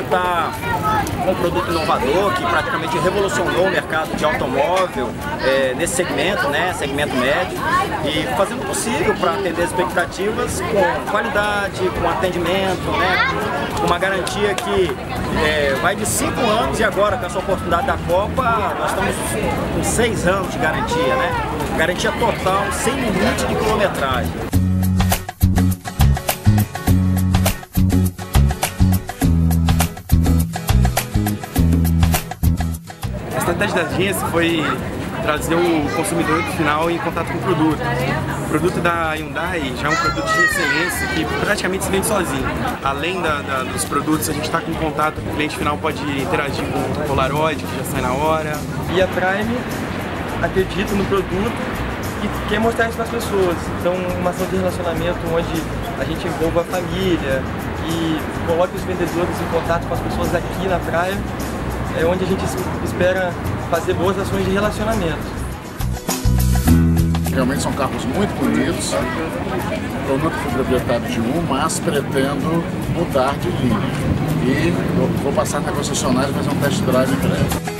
está com um produto inovador que praticamente revolucionou o mercado de automóvel é, nesse segmento, né, segmento médio, e fazendo o possível para atender as expectativas com qualidade, com atendimento, né, uma garantia que é, vai de 5 anos e agora com essa oportunidade da Copa nós estamos com 6 anos de garantia, né? Garantia total, sem limite de quilometragem. Estratégia da agência foi trazer o consumidor final em contato com o produto. O produto da Hyundai já é um produto de excelência que praticamente se vende sozinho. Além da, da, dos produtos, a gente está com contato, o cliente final pode interagir com o Polaroid, que já sai na hora. E a Prime acredita no produto e quer mostrar isso para as pessoas. Então, uma ação de relacionamento onde a gente envolva a família e coloque os vendedores em contato com as pessoas aqui na praia, é onde a gente espera fazer boas ações de relacionamento. Realmente são carros muito bonitos. Eu nunca fui proprietário de um, mas pretendo mudar de linha. E vou passar na concessionária e fazer um test drive em breve.